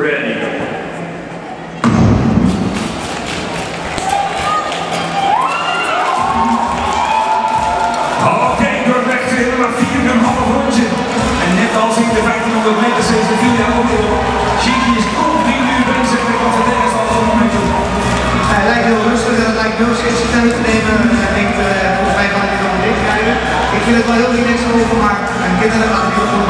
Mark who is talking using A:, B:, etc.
A: ready. Oké, door weg te helemaal vier een half rondje. En net als in de 1500 meter is de vierde ook op. Shinky is continu bezig met wat de derde al op moment doen.
B: Hij lijkt heel rustig en het lijkt heel serieus te nemen. Hij denkt, volgens mij kan hij wel dicht krijgen. Ik vind het wel heel relaxed over, maar een kinderen laten het goed